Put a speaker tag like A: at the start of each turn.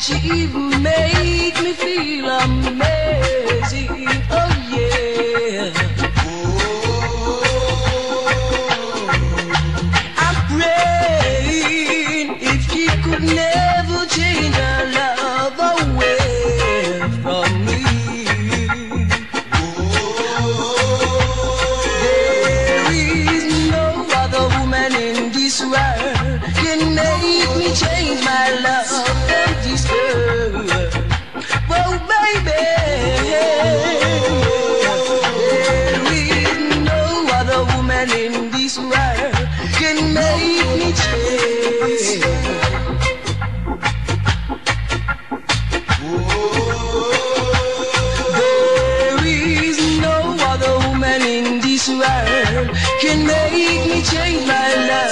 A: She even made me feel amazing. Oh yeah. I'm praying if she could never change her love away from me. There is no other woman in this world can make me change my love can make me change. There is